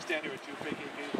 stand here with two big AK-47s